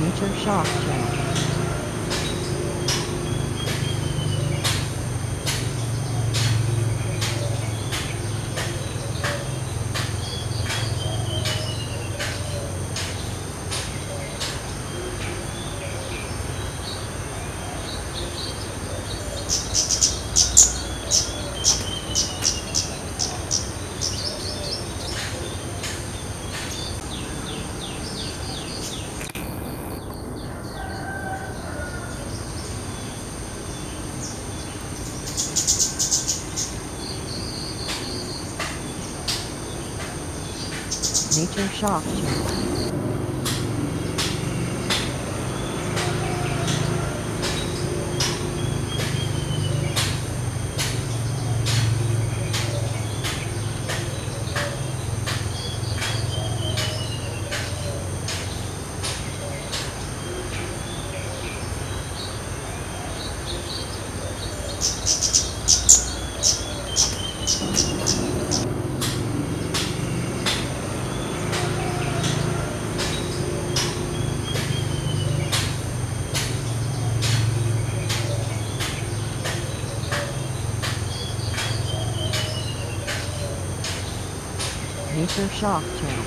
Nature Shock Channel. Nature Shock Channel. Nature Shock Channel.